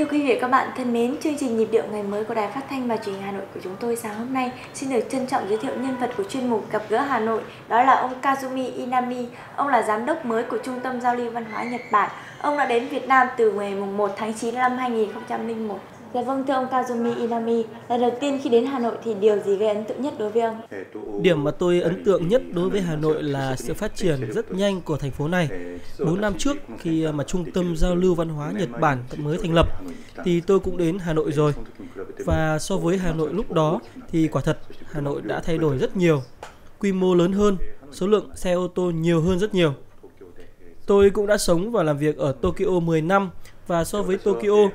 Thưa quý vị và các bạn thân mến, chương trình nhịp điệu ngày mới của Đài Phát thanh và Truyền hình Hà Nội của chúng tôi sáng hôm nay xin được trân trọng giới thiệu nhân vật của chuyên mục gặp gỡ Hà Nội, đó là ông Kazumi Inami. Ông là giám đốc mới của Trung tâm Giao lưu Văn hóa Nhật Bản. Ông đã đến Việt Nam từ ngày 1 tháng 9 năm 2001. Dạ vâng, thưa ông Kazumi Inami, lần đầu tiên khi đến Hà Nội thì điều gì gây ấn tượng nhất đối với ông? Điểm mà tôi ấn tượng nhất đối với Hà Nội là sự phát triển rất nhanh của thành phố này. 4 năm trước khi mà Trung tâm Giao lưu Văn hóa Nhật Bản mới thành lập thì tôi cũng đến Hà Nội rồi. Và so với Hà Nội lúc đó thì quả thật Hà Nội đã thay đổi rất nhiều. Quy mô lớn hơn, số lượng xe ô tô nhiều hơn rất nhiều. Tôi cũng đã sống và làm việc ở Tokyo 10 năm và so với Tokyo,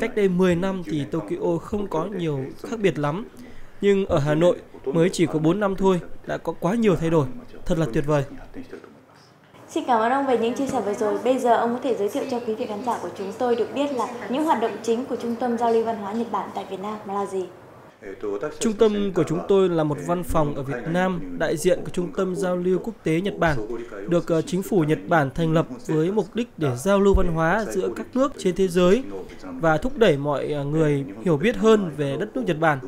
cách đây 10 năm thì Tokyo không có nhiều khác biệt lắm. Nhưng ở Hà Nội mới chỉ có 4 năm thôi, đã có quá nhiều thay đổi. Thật là tuyệt vời. Xin cảm ơn ông về những chia sẻ vừa rồi. Bây giờ ông có thể giới thiệu cho quý vị khán giả của chúng tôi được biết là những hoạt động chính của Trung tâm Giao lưu Văn hóa Nhật Bản tại Việt Nam là gì? Trung tâm của chúng tôi là một văn phòng ở Việt Nam, đại diện của Trung tâm Giao lưu Quốc tế Nhật Bản, được ờ, chính phủ Nhật Bản thành lập với mục đích để giao lưu văn hóa giữa các nước trên thế giới và thúc đẩy mọi ờ, người hiểu biết hơn về đất nước Nhật Bản.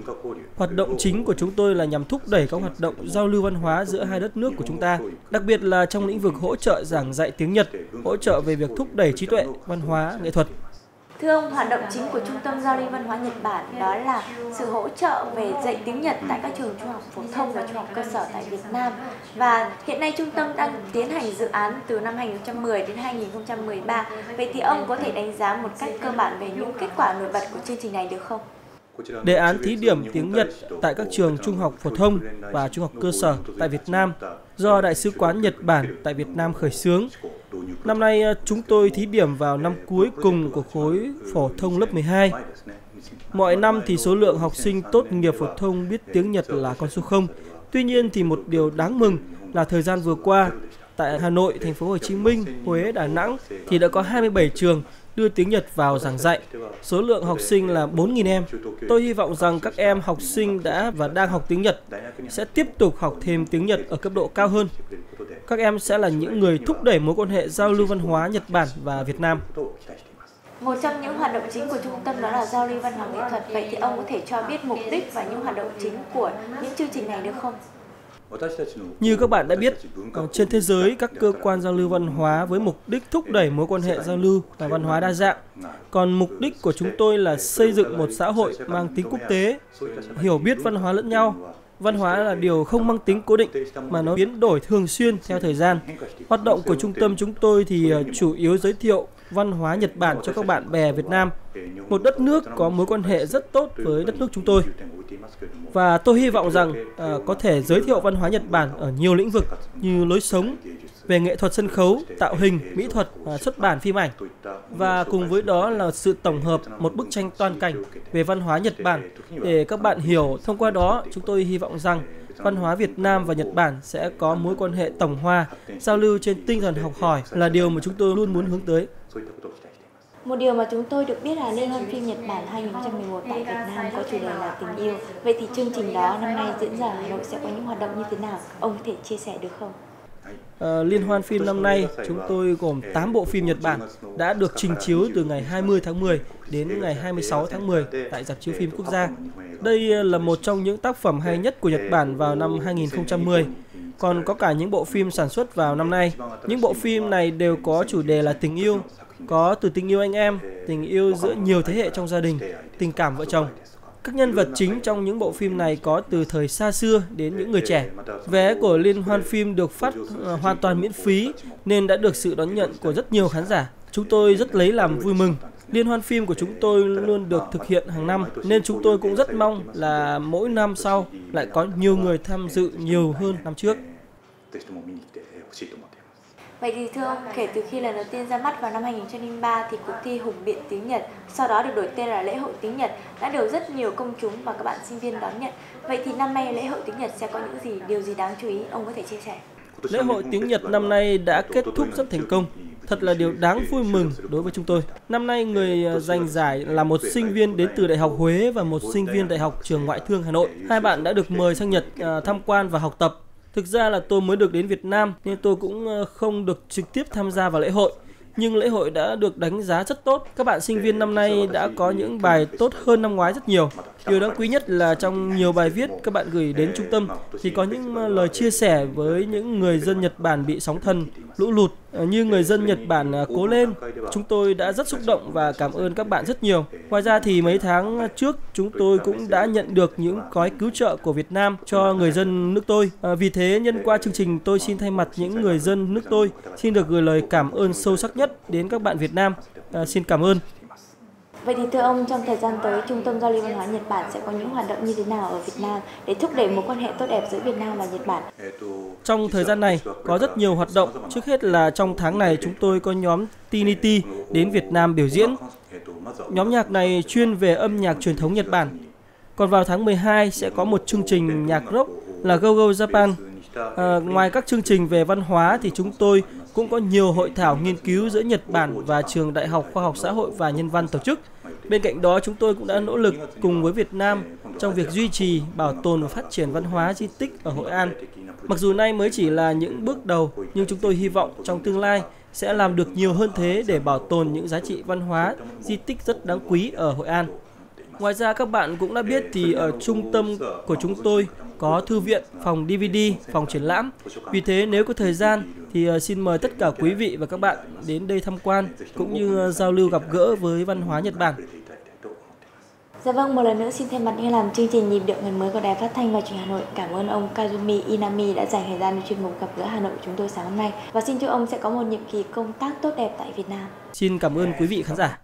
Hoạt động chính của chúng tôi là nhằm thúc đẩy các hoạt động giao lưu văn hóa giữa hai đất nước của chúng ta, đặc biệt là trong lĩnh vực hỗ trợ giảng dạy tiếng Nhật, hỗ trợ về việc thúc đẩy trí tuệ, văn hóa, nghệ thuật. Thưa ông, hoạt động chính của Trung tâm Giao lưu Văn hóa Nhật Bản đó là sự hỗ trợ về dạy tiếng Nhật tại các trường trung học phổ thông và trung học cơ sở tại Việt Nam. Và hiện nay trung tâm đang tiến hành dự án từ năm 2010 đến 2013. Vậy thì ông có thể đánh giá một cách cơ bản về những kết quả nổi bật của chương trình này được không? Đề án thí điểm tiếng Nhật tại các trường trung học phổ thông và trung học cơ sở tại Việt Nam do Đại sứ quán Nhật Bản tại Việt Nam khởi xướng. Năm nay ờ, chúng tôi thí điểm vào năm cuối cùng của khối phổ thông lớp 12. Mọi năm thì số lượng học sinh tốt nghiệp phổ thông biết tiếng Nhật là con số 0. Tuy nhiên thì một điều đáng mừng là thời gian vừa qua tại Hà Nội, thành phố Hồ Chí Minh, Huế, Đà Nẵng thì đã có 27 trường đưa tiếng Nhật vào giảng dạy. Số lượng học sinh là 4.000 em. Tôi hy vọng rằng các em học sinh đã và đang học tiếng Nhật sẽ tiếp tục học thêm tiếng Nhật ở cấp độ cao hơn. Các em sẽ là những người thúc đẩy mối quan hệ giao lưu văn hóa Nhật Bản và Việt Nam. Một trong những hoạt động chính của trung tâm đó là giao lưu văn hóa nghệ thuật. Vậy thì ông có thể cho biết mục đích và những hoạt động chính của những chương trình này được không? Như các bạn đã biết, ờ, trên thế giới các cơ quan giao lưu văn hóa với mục đích thúc đẩy mối quan hệ giao lưu và văn hóa đa dạng. Còn mục đích của chúng tôi là xây dựng một xã hội mang tính quốc tế, hiểu biết văn hóa lẫn nhau. Văn hóa là điều không mang tính cố định mà nó biến đổi thường xuyên theo thời gian. Hoạt động của trung tâm chúng tôi thì ờ, chủ yếu giới thiệu văn hóa Nhật Bản cho các bạn bè Việt Nam, một đất nước có mối quan hệ rất tốt với đất nước chúng tôi. Và tôi hy vọng rằng à, có thể giới thiệu văn hóa Nhật Bản ở nhiều lĩnh vực như lối sống, về nghệ thuật sân khấu, tạo hình, mỹ thuật, à, xuất bản phim ảnh. Và cùng với đó là sự tổng hợp một bức tranh toàn cảnh về văn hóa Nhật Bản để các bạn hiểu. Thông qua đó, chúng tôi hy vọng rằng văn hóa Việt Nam và Nhật Bản sẽ có mối quan hệ tổng hòa, giao lưu trên tinh thần học hỏi là điều mà chúng tôi luôn muốn hướng tới. Một điều mà chúng tôi được biết là Liên hoan phim Nhật Bản 2011 tại Việt Nam có chủ đề là tình yêu. Vậy thì chương trình đó năm nay diễn ra ở Hà Nội sẽ có những hoạt động như thế nào? Ông có thể chia sẻ được không? Uh, Liên hoan phim năm nay chúng tôi gồm 8 bộ phim Nhật Bản đã được trình chiếu từ ngày 20 tháng 10 đến ngày 26 tháng 10 tại dạp chiếu phim quốc gia. Đây là một trong những tác phẩm hay nhất của Nhật Bản vào năm 2010 còn có cả những bộ phim sản xuất vào năm nay. Những bộ phim này đều có chủ đề là tình yêu, có từ tình yêu anh em, tình yêu giữa nhiều thế hệ trong gia đình, tình cảm vợ chồng. Các nhân vật chính trong những bộ phim này có từ thời xa xưa đến những người trẻ. Vé của liên hoan phim được phát ờ, hoàn toàn miễn phí nên đã được sự đón nhận của rất nhiều khán giả. Chúng tôi rất lấy làm vui mừng. Liên hoan phim của chúng tôi luôn được thực hiện hàng năm nên chúng tôi cũng rất mong là mỗi năm sau lại có nhiều người tham dự nhiều hơn năm trước. Vậy thì thưa ông, kể từ khi lần đầu tiên ra mắt vào năm 2003 thì cuộc thi Hùng biện tiếng Nhật, sau đó được đổi tên là lễ hội tiếng Nhật, đã được rất nhiều công chúng và các bạn sinh viên đón nhận. Vậy thì năm nay lễ hội tiếng Nhật sẽ có những gì, điều gì đáng chú ý, ông có thể chia sẻ? Lễ hội tiếng Nhật năm nay đã kết thúc rất thành công. Thật là điều đáng vui mừng đối với chúng tôi. Năm nay người à, giành giải là một sinh viên đến từ Đại học Huế và một sinh viên Đại học Trường Ngoại thương Hà Nội. Hai bạn đã được mời sang Nhật à, tham quan và học tập Thực ra là tôi mới được đến Việt Nam nên tôi cũng ờ, không được trực tiếp tham gia vào lễ hội. nhưng lễ hội đã được đánh giá rất tốt. Các bạn sinh viên năm nay đã có những bài tốt hơn năm ngoái rất nhiều. Điều đáng quý nhất là trong nhiều bài viết các bạn gửi đến trung tâm thì có những ờ, lời chia sẻ với những người dân Nhật Bản bị sóng thần, lũ lụt Ờ, như người dân Nhật Bản ờ, cố lên. Chúng tôi đã rất xúc động và cảm ơn các bạn rất nhiều. Ngoài ra thì mấy tháng trước, chúng tôi cũng đã nhận được những gói cứu trợ của Việt Nam cho người dân nước tôi. Ờ, vì thế nhân qua chương trình, tôi xin thay mặt những người dân nước tôi, xin được gửi lời cảm ơn sâu sắc nhất đến các bạn Việt Nam. Xin cảm ơn. Vậy thì thưa ông, trong thời gian tới, Trung tâm Giao lưu Văn hóa Nhật Bản sẽ có những hoạt động như thế nào ở Việt Nam để thúc đẩy mối quan hệ tốt đẹp giữa Việt Nam và Nhật Bản? Trong thời gian này, có rất nhiều hoạt động. Trước hết là trong tháng này, chúng tôi có nhóm Tinity đến Việt Nam biểu diễn. Nhóm nhạc này chuyên về âm nhạc truyền thống Nhật Bản. Còn vào tháng 12 sẽ có một chương trình nhạc rock là Go Go Japan. À, ngoài các chương trình về văn hóa thì chúng tôi cũng có nhiều hội thảo nghiên cứu giữa Nhật Bản và Trường Đại học Khoa học Xã hội và Nhân văn tổ chức. Bên cạnh đó, chúng tôi cũng đã nỗ lực cùng với Việt Nam trong việc duy trì, bảo tồn và phát triển văn hóa di tích ở Hội An. Mặc dù nay mới chỉ là những bước đầu, nhưng chúng tôi hy vọng trong tương lai sẽ làm được nhiều hơn thế để bảo tồn những giá trị văn hóa, di tích rất đáng quý ở Hội An. Ngoài ra các bạn cũng đã biết thì ở trung tâm của chúng tôi có thư viện, phòng DVD, phòng triển lãm. Vì thế nếu có thời gian thì ờ, xin mời tất cả quý vị và các bạn đến đây tham quan cũng như ờ, giao lưu gặp gỡ với văn hóa Nhật Bản. Dạ vâng, một lần nữa xin thay mặt những làm chương trình nhịp điệu ngày mới của Đài Phát thanh và Truyền Hà Nội cảm ơn ông Kazumi Inami đã dành thời gian cho chuyên mục gặp gỡ Hà Nội của chúng tôi sáng hôm nay và xin chúc ông sẽ có một nhiệm kỳ công tác tốt đẹp tại Việt Nam. Xin cảm ơn quý vị khán giả.